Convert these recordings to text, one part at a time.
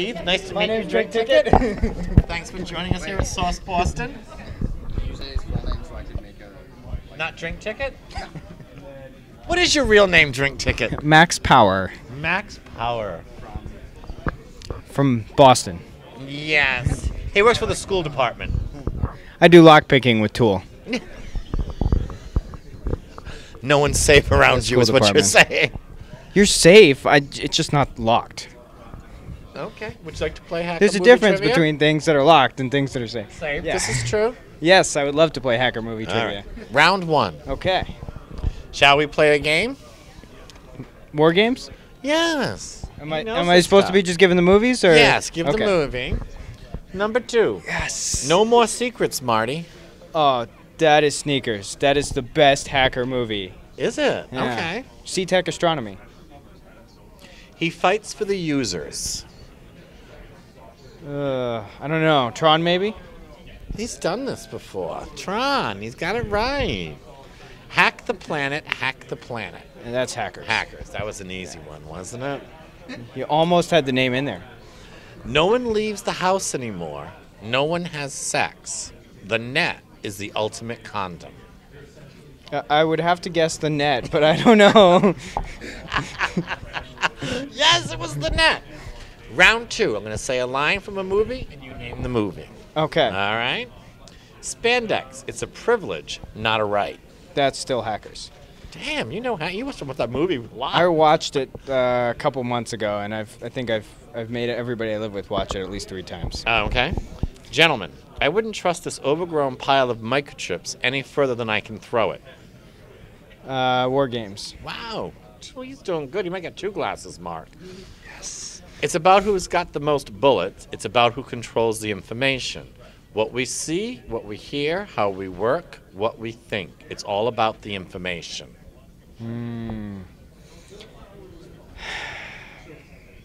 Keith. Nice to My meet you. name's Drink Ticket. Ticket. Thanks for joining us here at Source Boston. You say his full name so I can make a. Not Drink Ticket? what is your real name, Drink Ticket? Max Power Max Power. from Boston. Yes. He works for the school department. I do lockpicking with TOOOL. No one's safe around you, is school what you're department. saying. You're safe. I, it's just not locked. Okay. Would you like to play Hacker There's a difference Trivia? between things that are locked and things that are safe. Same. Yeah. This is true. Yes, I would love to play hacker movie All trivia. right. Round one. Okay. Shall we play a game? War games? Yes. Am I am I his supposed to be just giving the movies or? Yes, give okay. the movie. Number two. Yes. No more secrets, Marty. Oh, that is Sneakers. That is the best hacker movie. Is it? Yeah. Okay. Setec Astronomy. He fights for the users. Uh, I don't know. Tron maybe? He's done this before. Tron, he's got it right. Hack the planet, hack the planet. And that's hackers. Hackers. That was an easy one, wasn't it? You almost had the name in there. No one leaves the house anymore. No one has sex. The net is the ultimate condom. Uh, I would have to guess the net, but I don't know. Yes, it was the net. Round two. I'm going to say a line from a movie, and you name the movie. okay, All right? Spandex. It's a privilege, not a right. that's still hackers. Damn, you know how you must have watched that movie a lot. I watched it uh, a couple months ago, and I've I think I've I've made everybody I live with watch it at least three times. Oh, okay. Gentlemen, I wouldn't trust this overgrown pile of microchips any further than I can throw it. Uh, war games. Wow. Well, he's doing good. He might get two glasses, Mark. Yes. It's about who's got the most bullets. It's about who controls the information. What we see, what we hear, how we work, what we think. It's all about the information.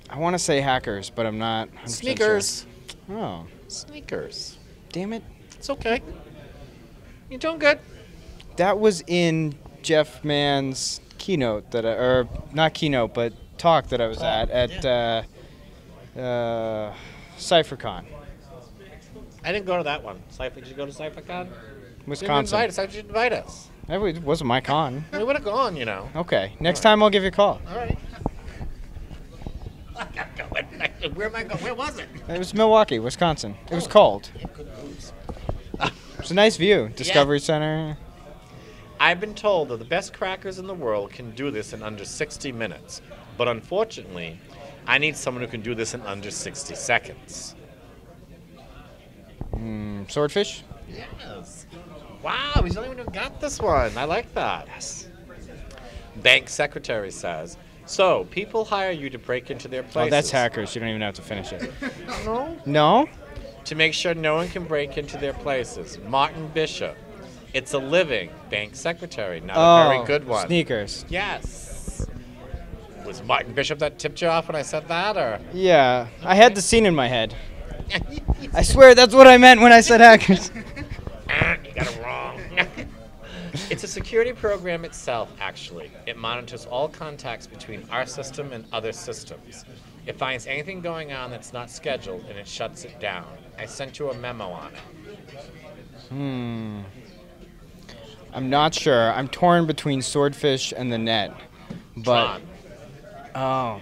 I want to say hackers, but I'm not. 100% sure. Sneakers. Oh, Sneakers. damn it! It's okay. You're doing good. That was in Jeff Man's keynote that I, or not keynote, but talk that I was at at uh, uh, CypherCon, I didn't go to that one. Cypher, did you go to CypherCon? You didn't Wisconsin. invite us. How did you invite us? That was- wasn't my con. We would have gone, you know. Okay, next time I'll give you a call. All right. Where am I going? Where was it? It was Milwaukee, Wisconsin. It was cold. It's a nice view. Discovery Center. I've been told that the best crackers in the world can do this in under 60 minutes. But unfortunately, I need someone who can do this in under 60 seconds. Mm, swordfish. Yes. Wow, he's the only one who got this one. I like that. Yes. Bank secretary says, so people hire you to break into their places. Oh, that's hackers. You don't even have to finish it. No. No? To make sure no one can break into their places. Martin Bishop. It's a living bank secretary, not a Oh, very good one. Sneakers. Yes. Was Martin Bishop that tipped you off when I said that, or? Yeah, I had the scene in my head. I swear that's what I meant when I said hackers. Ah, you got it wrong. it's a security program itself, actually. It monitors all contacts between our system and other systems. It finds anything going on that's not scheduled and it shuts it down. I sent you a memo on it. Hmm. I'm not sure. I'm torn between swordfish and the net. But Tron. Oh,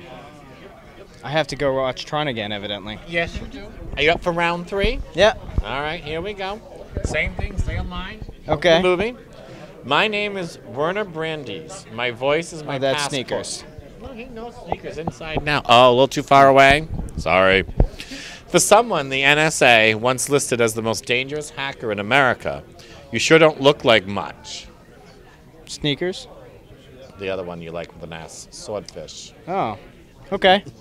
I have to go watch Tron again, evidently. Yes, you do. Are you up for round three? Yeah. All right, here we go. Same thing, stay on line. Okay. The movie. My name is Werner Brandes. My voice is oh, my Oh, that's passport. sneakers. No, he knows sneakers inside now. Oh, a little too far away? Sorry. For someone the NSA once listed as the most dangerous hacker in America, you sure don't look like much. Sneakers. The other one you like with an S, Swordfish. Oh. Okay.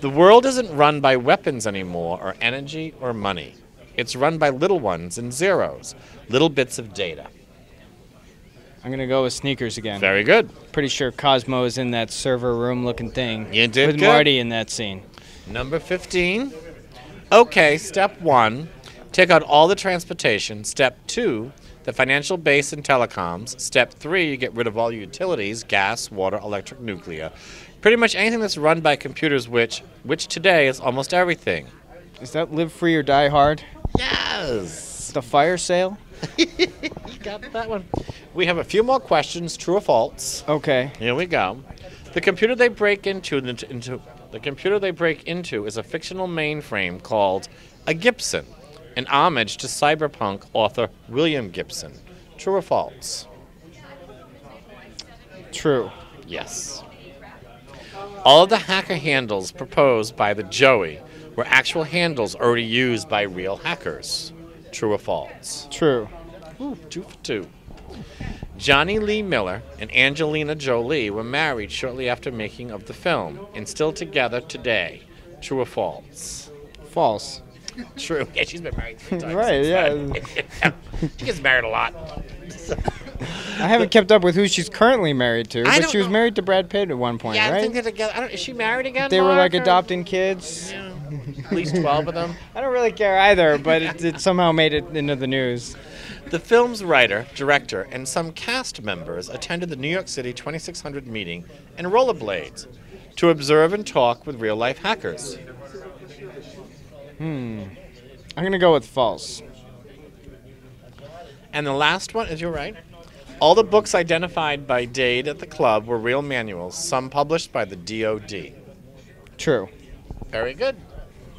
The world isn't run by weapons anymore, or energy, or money. It's run by little ones and zeros, little bits of data. I'm gonna go with sneakers again. Very good. Pretty sure Cosmo is in that server room looking thing. You did with good. Marty in that scene. Number 15. Okay, step one, take out all the transportation. Step two, the financial base and telecoms. Step three, you get rid of all utilities gas, water, electric, nuclear. Pretty much anything that's run by computers, which which today is almost everything. Is that Live Free or Die Hard? Yes. The fire sale? you got that one. We have a few more questions, true or false. Okay. Here we go. The computer they break into, into the computer they break into is a fictional mainframe called a Gibson, an homage to cyberpunk author William Gibson. True or false? True. Yes. All of the hacker handles proposed by the Joey were actual handles already used by real hackers. True or false? True. Ooh, two for two. Jonny Lee Miller and Angelina Jolie were married shortly after making of the film and still together today. True or false? False. True. Yeah, she's been married three times. Right, since yeah. she gets married a lot. I haven't kept up with who she's currently married to, I but don't she was know. married to Brad Pitt at one point, yeah, I right? think they're together. I don't, is she married again? they were like or- adopting kids. Yeah. At least 12 of them. I don't really care either, but it, it somehow made it into the news. The film's writer, director, and some cast members attended the New York City 2600 meeting in rollerblades to observe and talk with real life hackers. Hmm. I'm gonna go with false. And the last one is you're right. All the books identified by Dade at the club were real manuals, some published by the DoD. True. Very good.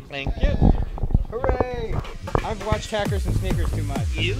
Thank you. Hooray! I've watched Hackers and Sneakers too much. You?